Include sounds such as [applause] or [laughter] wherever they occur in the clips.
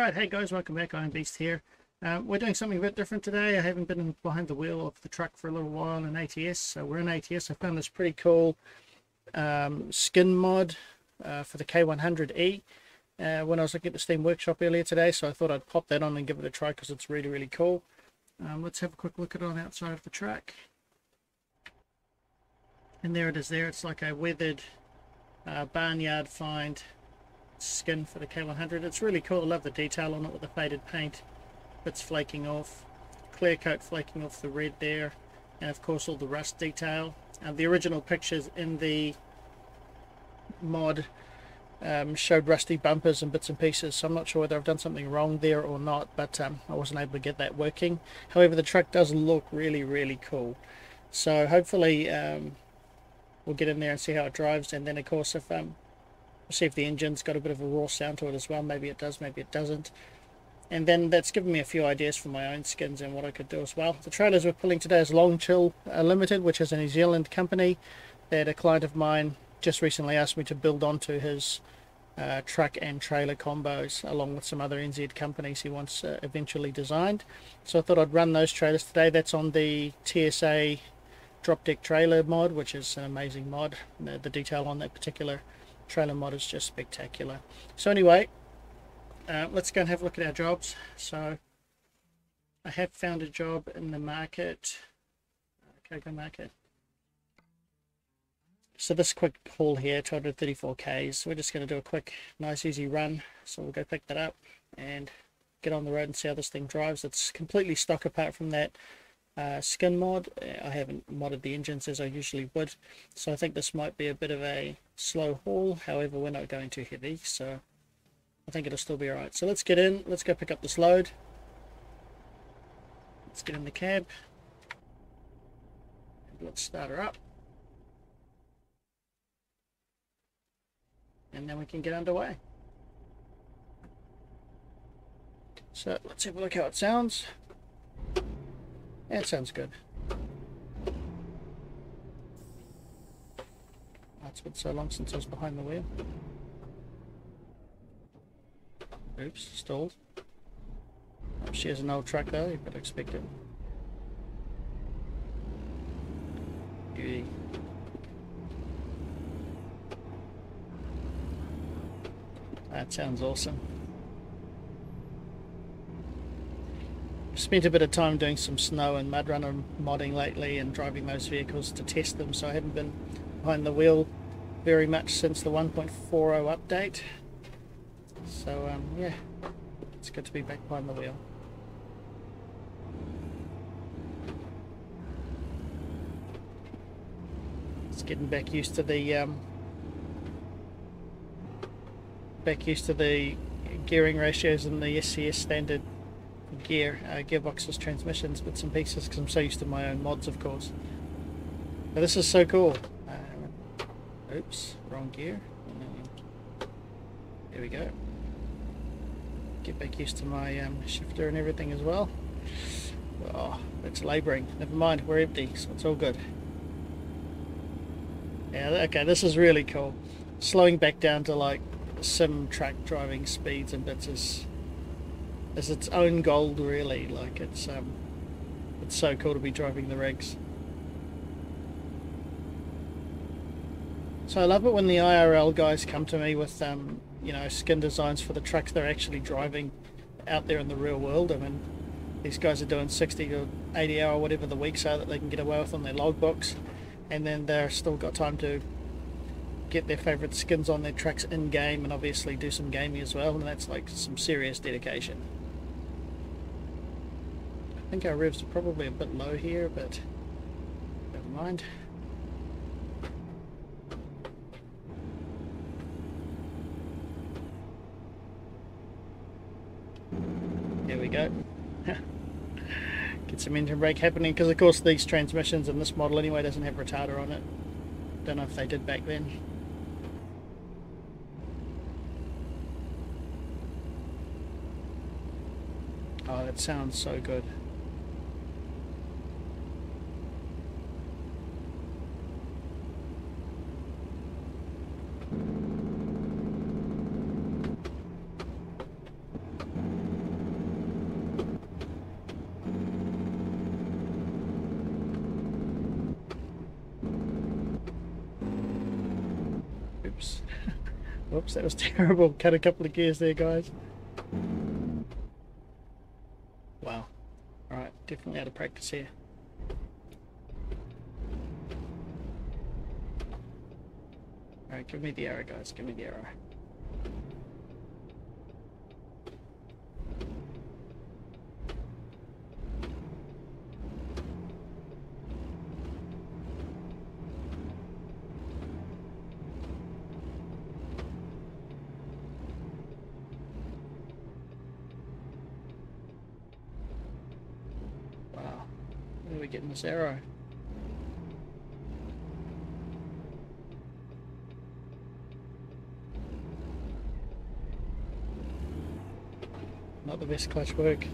Alright, hey guys, welcome back, Iron Beast here. Uh, we're doing something a bit different today. I haven't been behind the wheel of the truck for a little while in ATS, so we're in ATS. I found this pretty cool um, skin mod uh, for the K100E uh, when I was looking at the Steam Workshop earlier today, so I thought I'd pop that on and give it a try because it's really, really cool. Um, let's have a quick look at it on the outside of the truck. And there it is there. It's like a weathered uh, barnyard find skin for the K100. It's really cool. I love the detail on it with the faded paint. Bits flaking off. Clear coat flaking off the red there. And of course all the rust detail. Uh, the original pictures in the mod um, showed rusty bumpers and bits and pieces so I'm not sure whether I've done something wrong there or not but um, I wasn't able to get that working however the truck does look really really cool so hopefully um, we'll get in there and see how it drives and then of course if um, see if the engine's got a bit of a raw sound to it as well. Maybe it does maybe it doesn't. And then that's given me a few ideas for my own skins and what I could do as well. The trailers we're pulling today is Long Chill uh, Limited which is a New Zealand company that a client of mine just recently asked me to build onto his uh, truck and trailer combos along with some other NZ companies he wants uh, eventually designed. So I thought I'd run those trailers today. That's on the TSA drop deck trailer mod which is an amazing mod. The, the detail on that particular trailer mod is just spectacular. So anyway uh, let's go and have a look at our jobs. So I have found a job in the market. Uh, market. So this quick haul here 234 k's. We're just going to do a quick nice easy run. So we'll go pick that up and get on the road and see how this thing drives. It's completely stock apart from that uh, skin mod. I haven't modded the engines as I usually would, so I think this might be a bit of a slow haul. However, we're not going too heavy, so I think it'll still be alright. So let's get in, let's go pick up this load. Let's get in the cab. Let's start her up. And then we can get underway. So let's have a look how it sounds. That sounds good. That's been so long since I was behind the wheel. Oops, stalled. Oh, she has an old truck though, you better expect it. Beauty. That sounds awesome. Spent a bit of time doing some snow and mud runner modding lately and driving those vehicles to test them so I haven't been behind the wheel very much since the 1.40 update. So um, yeah it's good to be back behind the wheel. It's getting back used to the um, back used to the gearing ratios and the SCS standard gear, uh, gearboxes, transmissions, bits and pieces because I'm so used to my own mods of course. But this is so cool. Uh, oops, wrong gear. There we go. Get back used to my um, shifter and everything as well. Oh, it's labouring. Never mind, we're empty, so it's all good. Yeah, okay, this is really cool. Slowing back down to like sim track driving speeds and bits is as its own gold really. Like it's um it's so cool to be driving the rigs so I love it when the IRL guys come to me with um you know skin designs for the trucks they're actually driving out there in the real world. I mean these guys are doing 60 to 80 hour whatever the weeks are that they can get away with on their logbooks and then they're still got time to get their favourite skins on their trucks in game and obviously do some gaming as well. And that's like some serious dedication. I think our revs are probably a bit low here, but never mind. There we go. [laughs] Get some engine brake happening, because of course these transmissions in this model anyway doesn't have retarder on it. Don't know if they did back then. Oh, that sounds so good. Oops. Whoops, that was [laughs] terrible. Cut a couple of gears there, guys. Wow. Alright, definitely out of practice here. Alright, give me the arrow, guys. Give me the arrow. Wow. Where are we getting this arrow? Not the best clutch work.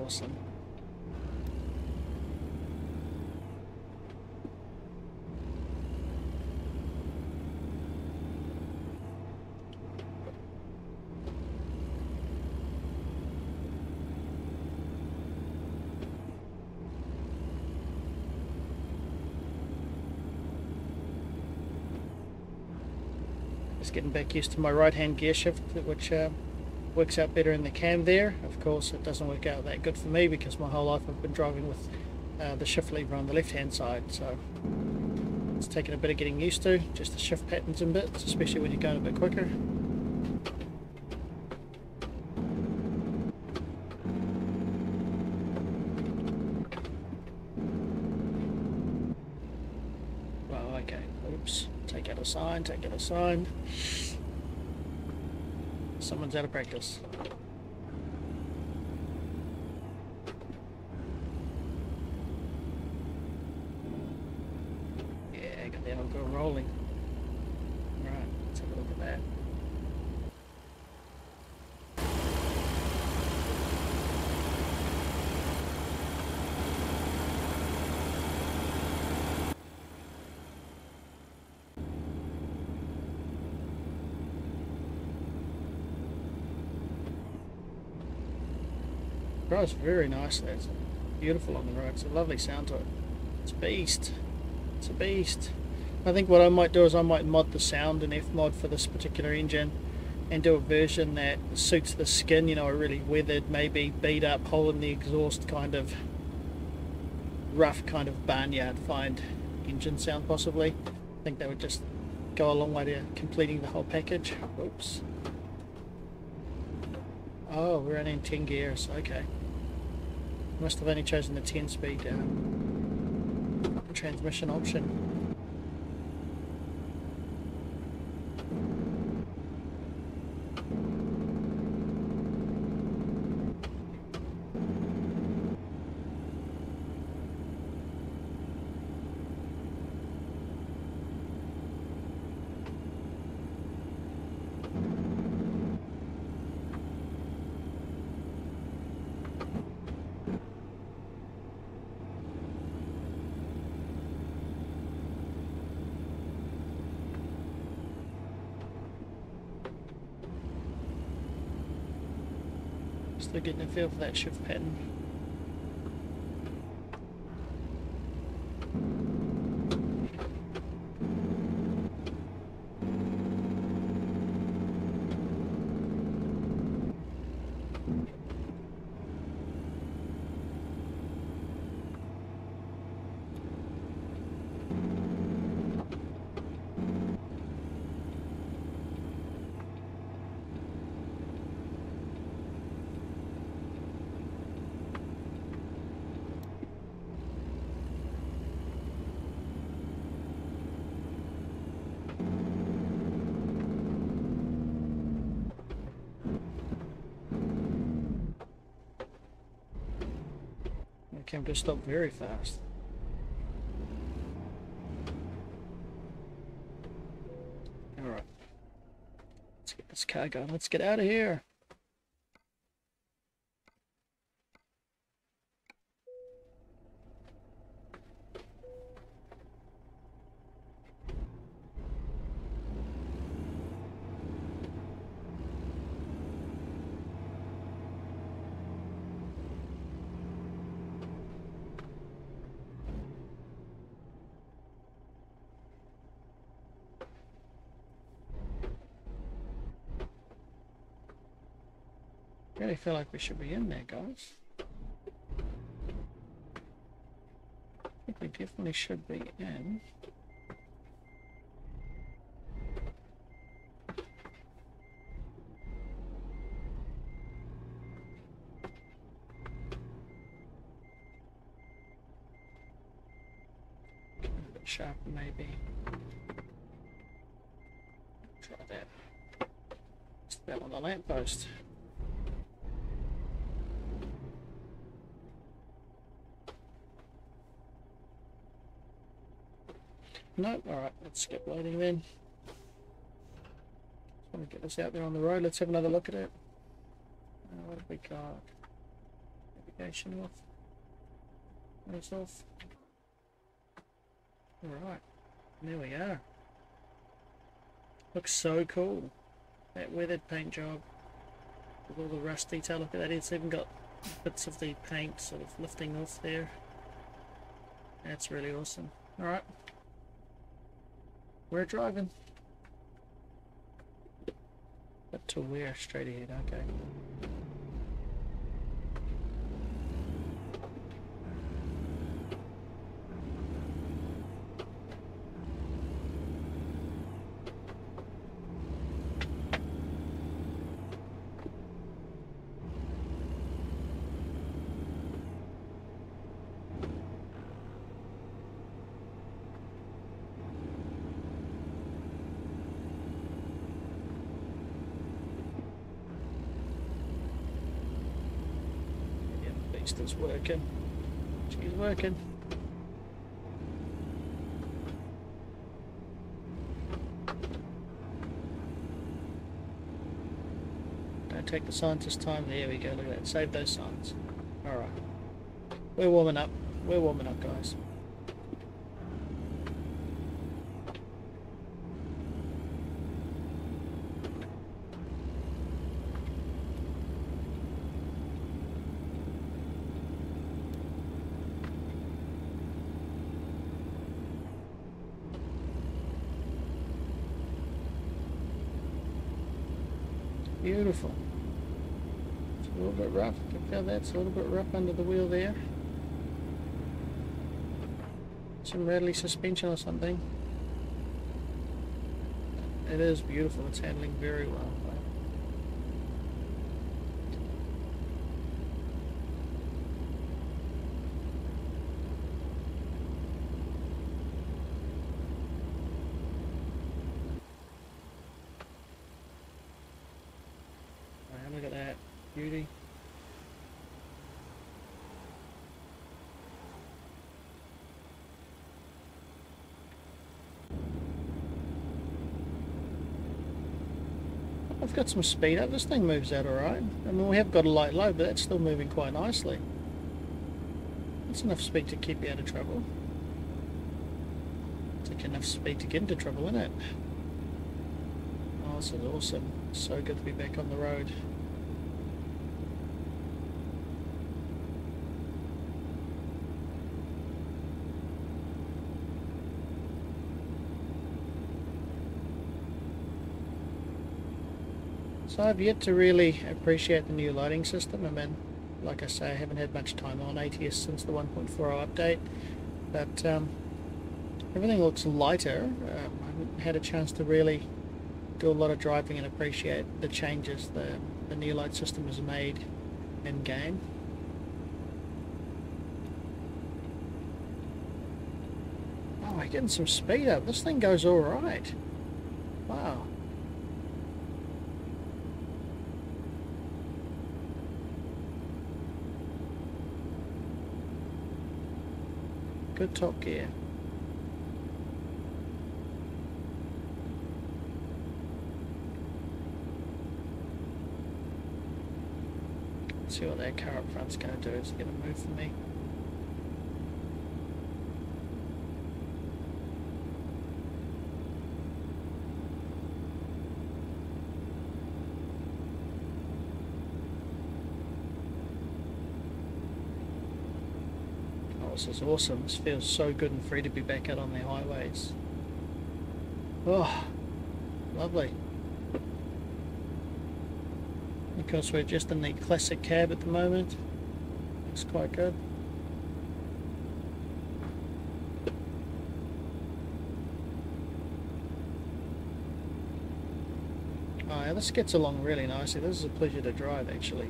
Awesome. Just getting back used to my right hand gear shift, which uh, works out better in the cam there. Of course, it doesn't work out that good for me because my whole life I've been driving with uh, the shift lever on the left hand side. So it's taken a bit of getting used to, just the shift patterns and bits, especially when you're going a bit quicker. Well, okay. Oops. Take out a sign. Someone's out of practice. Yeah, got the algo rolling. Right, let's have a look at that. Drives very nicely. It's beautiful on the road. It's a lovely sound to it. It's a beast. It's a beast. I think what I might do is I might mod the sound in Fmod for this particular engine and do a version that suits the skin, you know, a really weathered, maybe beat up, hole in the exhaust kind of rough kind of barnyard find engine sound possibly. I think that would just go a long way to completing the whole package. Oops. Oh, we're in 10 gears. Okay. Must have only chosen the 10 speed um, transmission option. Still getting a feel for that shift pattern. Came to a stop very fast. Alright. Let's get this car going. Let's get out of here. Really feel like we should be in there, guys. I think we definitely should be in. A bit sharper, maybe. Try that. It's that on the lamppost. Nope, alright, let's skip loading then. Just want to get this out there on the road. Let's have another look at it. Uh, what have we got? Navigation off. That's off. Alright, there we are. Looks so cool. That weathered paint job. With all the rust detail, look at that. It's even got bits of the paint sort of lifting off there. That's really awesome. Alright. We're driving. But to where? Straight ahead, okay. Beast working. She's working. Don't take the scientist time. There we go. Look at that. Save those signs. Alright. We're warming up. We're warming up, guys. Beautiful. It's a little bit rough. You can feel that's a little bit rough under the wheel there. Some rattly suspension or something. It is beautiful. It's handling very well. Alright, look at that. Beauty. I've got some speed up. This thing moves out alright. I mean, we have got a light load, but that's still moving quite nicely. That's enough speed to keep you out of trouble. It's like enough speed to get into trouble, isn't it? Oh, this is awesome. So good to be back on the road. So I've yet to really appreciate the new lighting system. I mean, like I say, I haven't had much time on ATS since the 1.40 update, but um, everything looks lighter. Um, I haven't had a chance to really do a lot of driving and appreciate the changes the, the new light system has made in game. Oh, we're getting some speed up. This thing goes alright. Wow. Good top gear. see what their car up front's going to do. Is it going to move for me? This is awesome. This feels so good and free to be back out on the highways. Oh, lovely. Because we're just in the classic cab at the moment. Looks quite good. Oh yeah, this gets along really nicely. This is a pleasure to drive actually.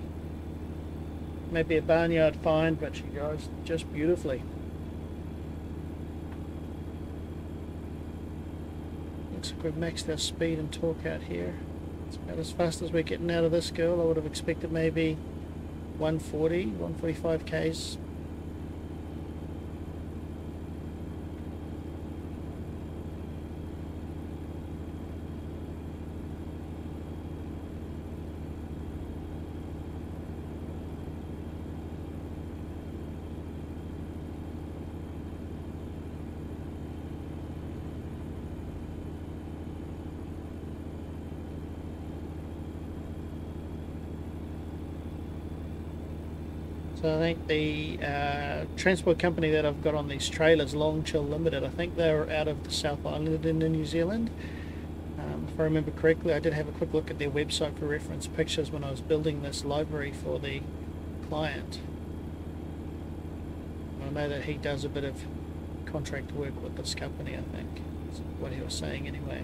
Maybe a barnyard find, but she goes just beautifully. Looks like we've maxed our speed and torque out here. It's about as fast as we're getting out of this girl. I would have expected maybe 140, 145 k's So I think the uh, transport company that I've got on these trailers, Long Chill Limited, I think they're out of the South Island in New Zealand. Um, if I remember correctly, I did have a quick look at their website for reference pictures when I was building this livery for the client. I know that he does a bit of contract work with this company, I think. That's what he was saying anyway.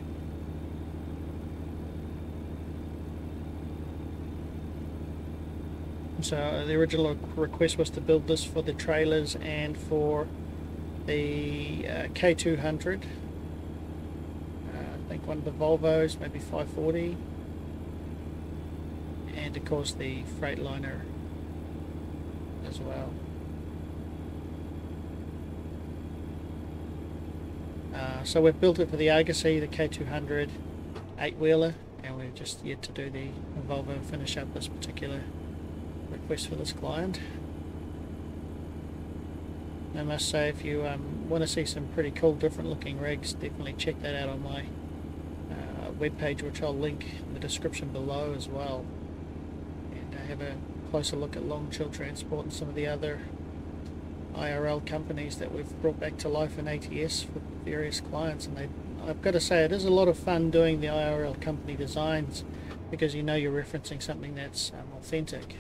So the original request was to build this for the trailers and for the uh, K200. Uh, I think one of the Volvos, maybe 540. And of course the Freightliner as well. Uh, so we've built it for the Argosy, the K200 8-wheeler, and we've just yet to do the Volvo and finish up this particular request for this client. I must say if you um, want to see some pretty cool different looking rigs definitely check that out on my uh, webpage which I'll link in the description below as well and uh, have a closer look at Long Chill Transport and some of the other IRL companies that we've brought back to life in ATS for various clients and they, I've got to say it is a lot of fun doing the IRL company designs because you know you're referencing something that's um, authentic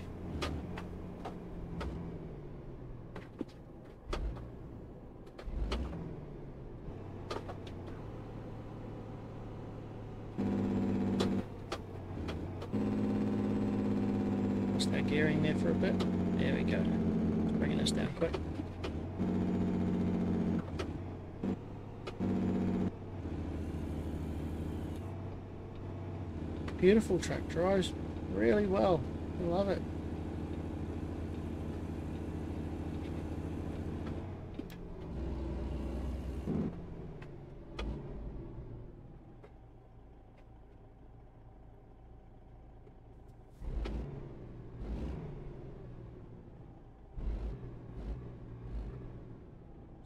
Start gearing there for a bit. There we go. Bringing us down quick. Beautiful truck, drives really well. I love it.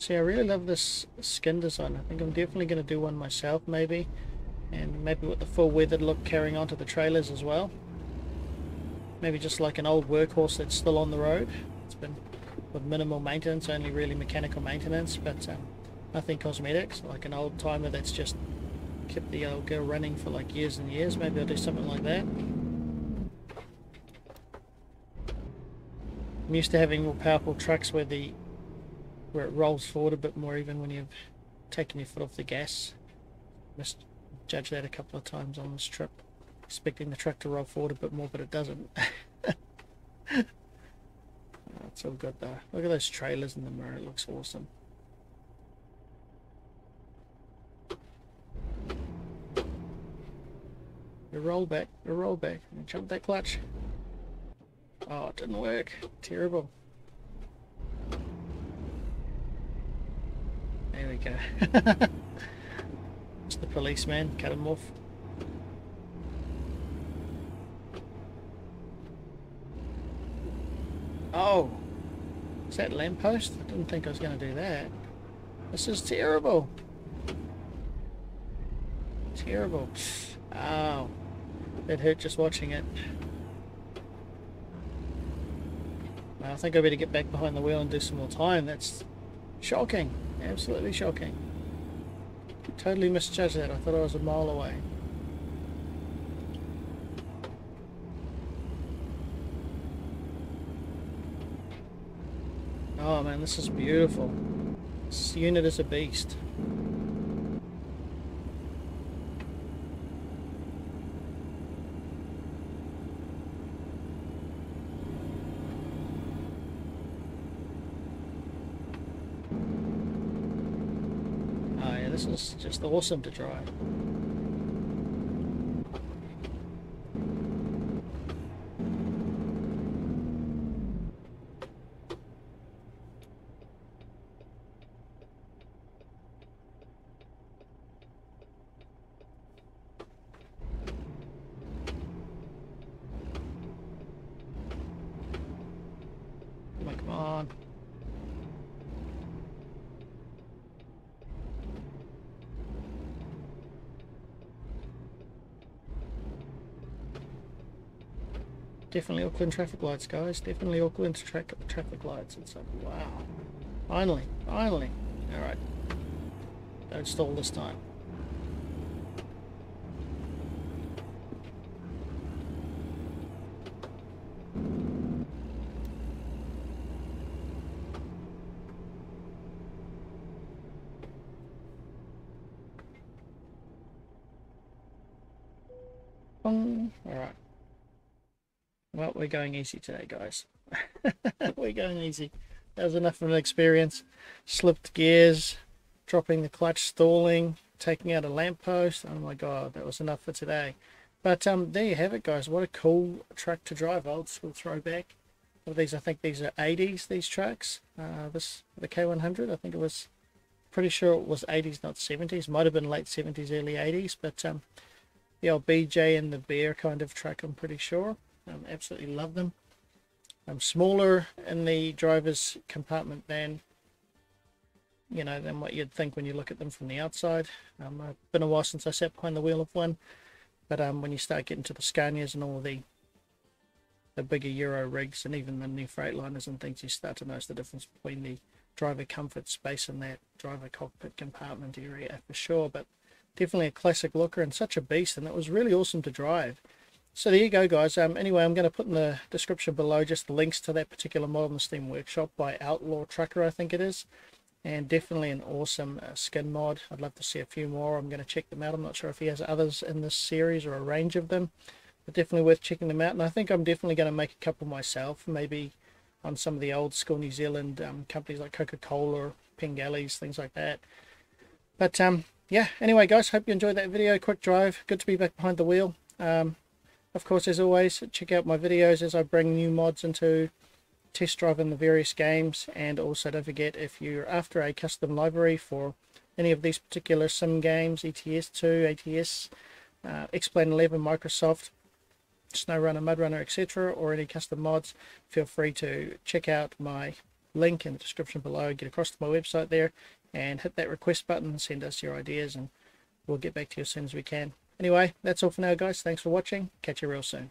See, I really love this skin design. I think I'm definitely going to do one myself, maybe. And maybe with the full weathered look carrying onto the trailers as well. Maybe just like an old workhorse that's still on the road. It's been with minimal maintenance, only really mechanical maintenance, but um, nothing cosmetics. Like an old timer that's just kept the old girl running for like years and years. Maybe I'll do something like that. I'm used to having more powerful trucks where the where it rolls forward a bit more even when you've taken your foot off the gas. Must judge that a couple of times on this trip. Expecting the truck to roll forward a bit more, but it doesn't. [laughs] Oh, That's all good though. Look at those trailers in the mirror, it looks awesome. A roll back, a roll back, and jump that clutch. Oh, it didn't work. Terrible. [laughs] It's the policeman, cut him off. Oh, is that lamppost? I didn't think I was going to do that. This is terrible. Terrible. Oh, it hurt just watching it. I think I better get back behind the wheel and do some more time. That's shocking. Absolutely shocking. Totally misjudged that. I thought I was a mile away. Oh man, this is beautiful. This unit is a beast. Just awesome to drive. Come on, come on. Definitely Auckland traffic lights, guys. Definitely Auckland tra traffic lights. It's like, wow. Finally, finally. Alright. Don't stall this time. Bong. Alright. Well, we're going easy today, guys. [laughs] we're going easy. That was enough of an experience. Slipped gears, dropping the clutch, stalling, taking out a lamppost. Oh my god, that was enough for today. But um, there you have it, guys. What a cool truck to drive. Old school throwback. Are these? I think these are 80s, these trucks. Uh, this The K100, I think it was, pretty sure it was 80s, not 70s. Might have been late 70s, early 80s. But um, the old BJ and the Bear kind of truck, I'm pretty sure. Um, absolutely love them. I'm smaller in the driver's compartment than you know than what you'd think when you look at them from the outside. Um, it's been a while since I sat behind the wheel of one, but um, when you start getting to the Scanias and all the the bigger Euro rigs and even the new Freightliners and things, you start to notice the difference between the driver comfort space and that driver cockpit compartment area for sure. But definitely a classic looker and such a beast, and it was really awesome to drive. So there you go, guys. Um, anyway, I'm going to put in the description below just the links to that particular mod on the Steam Workshop by Outlaw Trucker, I think it is. And definitely an awesome uh, skin mod. I'd love to see a few more. I'm going to check them out. I'm not sure if he has others in this series or a range of them. But definitely worth checking them out. And I think I'm definitely going to make a couple myself. Maybe on some of the old school New Zealand um, companies like Coca-Cola or Pengelly's, things like that. But um, yeah, anyway, guys, hope you enjoyed that video. Quick drive. Good to be back behind the wheel. Um, of course, as always, check out my videos as I bring new mods into test driving the various games. And also don't forget, if you're after a custom livery for any of these particular sim games, ETS2, ATS, uh, X-Plane 11, Microsoft, SnowRunner, MudRunner, etc., or any custom mods, feel free to check out my link in the description below. Get across to my website there and hit that request button send us your ideas and we'll get back to you as soon as we can. Anyway, that's all for now, guys. Thanks for watching. Catch you real soon.